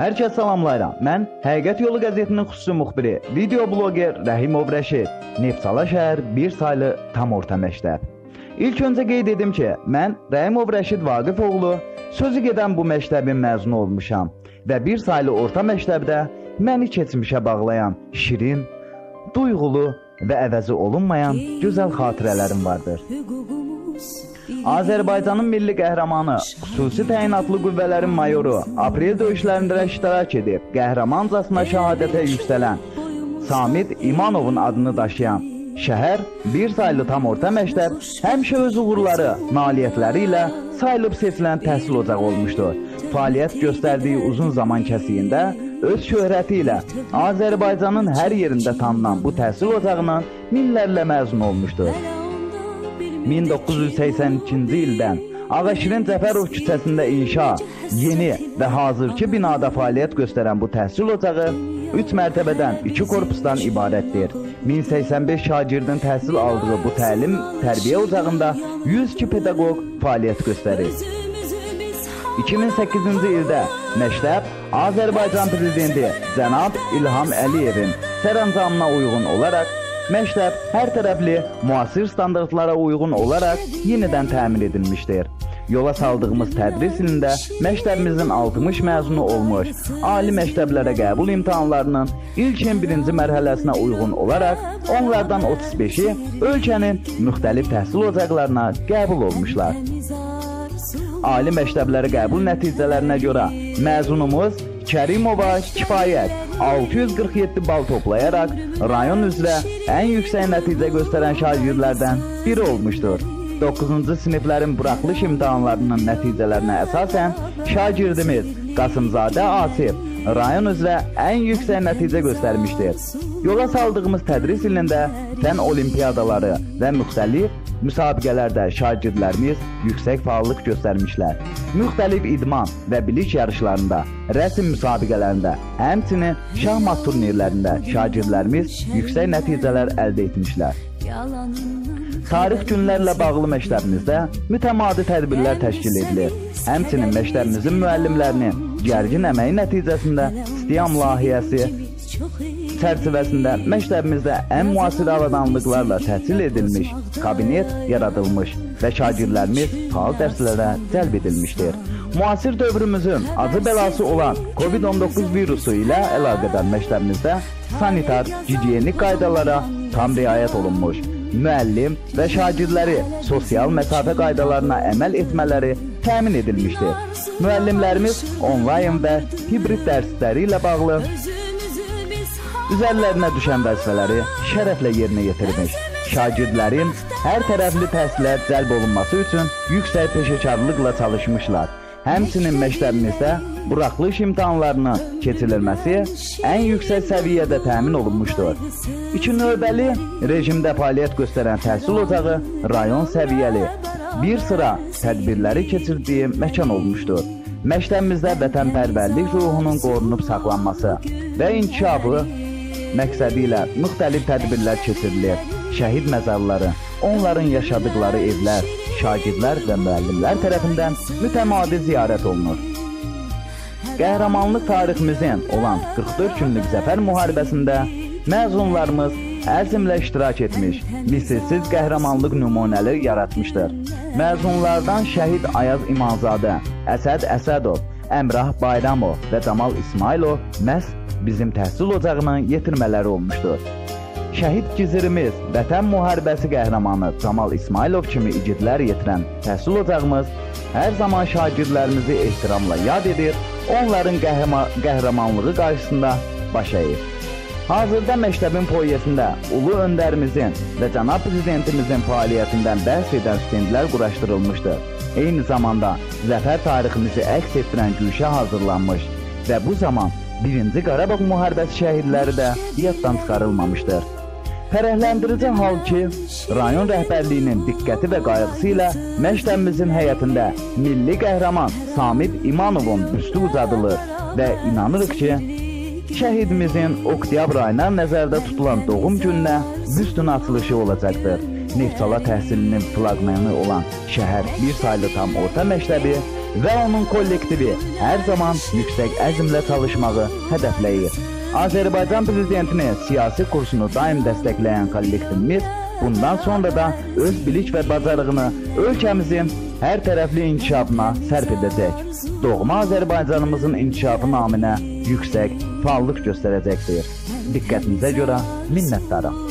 Hər kəs salamlayıram. Mən Həqiqət Yolu qəzetinin xüsusi müxbiri, video bloger Rəhimov Rəşid, Neftçala şəhər 1 saylı tam orta məktəb. İlk öncə qeyd edim ki, mən Rəhimov Rəşid Vaqifoğlu sözü gedən bu məktəbin məzunu olmuşam və 1 saylı orta məktəbdə məni keçmişə bağlayan şirin, duyğulu və əvəzi olunmayan gözəl xatirələrim vardır. Azərbaycanın milli qəhrəmanı, xüsusi təyinatlı qüvvələrin mayoru aprel döyüşlərində iştirak edib, qəhrəmancasına şəhadətə yüksələn Samid İmanovun adını daşıyan şəhər bir saylı tam orta məktəb həmişə öz uğurları, nailiyyətləri ilə sayılıb seçilən təhsil ocağı olmuşdur. Fəaliyyət göstərdiyi uzun zaman kəsiyində öz şöhrəti ilə Azərbaycanın hər yerində tanınan bu təhsil ocağından minlərlə məzun olmuşdur. 1982-ci ildən Ağaşirin Cəfərov küçəsində inşa, yeni və hazırki binada fəaliyyət göstərən bu təhsil ocağı 3 mərtəbədən 2 korpusdan ibarətdir. 1085 şagirdin təhsil aldığı bu təlim tərbiyə ocağında 102 pedaqoq fəaliyyət göstərir. 2008-ci ildə məktəb Azərbaycan prezidenti cənab İlham Əliyevin sərəncamına uyğun olaraq Məktəb hər tərəfli müasir standartlara uyğun olaraq yenidən təmin edilmişdir. Yola saldığımız tədris ilində məktəbimizin 60 məzunu olmuş, ali məktəblərə qəbul imtahanlarının ilkin birinci mərhələsinə uyğun olaraq onlardan 35-i ölkənin müxtəlif təhsil ocaqlarına qəbul olmuşlar. Ali məktəblərə qəbul nəticələrinə görə məzunumuz Kərimova kifayət 647 bal toplayaraq rayon üzrə ən yüksək nəticə göstərən şagirdlərdən biri olmuşdur. 9-cu siniflərin buraxılış imtahanlarının nəticələrinə əsasən şagirdimiz Qasımzadə Asif rayon üzrə ən yüksək nəticə göstərmişdir. Yola saldığımız tədris ilində fən olimpiyadaları və müxtəlif müsabiqələrdə şagirdlərimiz yüksək fəallıq göstərmişlər. Müxtəlif idman və bilik yarışlarında, rəsm müsabiqələrində, həmçinin şahmat turnirlərində şagirdlərimiz yüksək nəticələr əldə etmişlər. Tarix günlərlə bağlı məktəbimizdə mütəmadi tədbirlər təşkil edilir. Həmçinin məktəbimizin müəllimlərinin gərgin əməyi nəticəsində STEAM layihəsi çərçivəsində məktəbimizdə ən müasir avadanlıqlarla təhsil edilmiş kabinet yaradılmış və şagirdlərimiz faal dərslərə cəlb edilmişdir. Müasir dövrümüzün acı bəlası olan COVID-19 virusu ilə əlaqədar məktəbimizdə sanitar, gigiyenik qaydalara tam riayət olunmuş. Müəllim və şagirdləri sosial məsafə qaydalarına əməl etmələri təmin edilmişdir. Müəllimlərimiz onlayn və hibrid dərsləri ilə bağlı üzərlərinə düşən vəzifələri şərəflə yerinə yetirmiş. Şagirdlərin hər tərəfli təhsilə cəlb olunması üçün yüksək peşəkarlıqla çalışmışlar. Həmçinin məktəbimizdə buraxılış imtahanlarının keçirilməsi ən yüksək səviyyədə təmin olunmuşdur. İki növbəli rejimdə fəaliyyət göstərən təhsil ocağı rayon səviyyəli bir sıra tədbirləri keçirdiyi məkan olmuşdur. Məktəbimizdə vətənpərvərlik ruhunun qorunub saxlanması və inkişafı məqsədi ilə müxtəlif tədbirlər keçirilir. Şəhid məzarları, onların yaşadıkları evlər, şagirdlər və müəllimlər tərəfindən mütəmadi ziyarət olunur. Qəhrəmanlıq tariximizin olan 44 günlük zəfər müharibəsində məzunlarımız əzmlə iştirak etmiş, misilsiz qəhrəmanlıq nümunələri yaratmışdır. Məzunlardan şəhid Ayaz İmanzadə, Əsəd Əsədov, Əmrah Bayramov və Camal İsmailov məhz bizim təhsil ocağının yetirmələri olmuşdur. Şəhid gizirimiz, Vətən müharibəsi qəhrəmanı Camal İsmailov kimi igidlər yetirən təhsil ocağımız hər zaman şagirdlərimizi ehtiramla yad edir, onların qəhrəma qəhrəmanlığı qarşısında baş əyir. Hazırda məktəbin foyesində ulu öndərimizin və cənab prezidentimizin fəaliyyətindən bəhs edən stendlər quraşdırılmışdır. Eyni zamanda zəfər tariximizi əks etdirən güşə hazırlanmış və bu zaman 1-ci Qarabağ müharibəsi şəhidləri də yaddan çıxarılmamışdır. Fərəhləndirici hal ki, rayon rəhbərliyinin diqqəti və qayğısı ilə məktəbimizin həyətində milli qəhrəman Samid İmanovun büstü uzadılır və inanırıq ki, şəhidimizin oktyabr ayına nəzərdə tutulan doğum gününə büstün açılışı olacaqdır. Neftçala təhsilinin flaqməni olan şəhər bir saylı tam orta məktəbi və onun kollektivi hər zaman yüksək əzmlə çalışmağı hədəfləyir. Azərbaycan prezidentini siyasi kursunu daim dəstəkləyən kollektivimiz bundan sonra da öz bilik və bacarığını ölkəmizin hər tərəfli inkişafına sərf edəcək. Doğma Azərbaycanımızın inkişafı naminə yüksək fəallıq göstərəcəkdir. Diqqətinizə görə minnətdaram.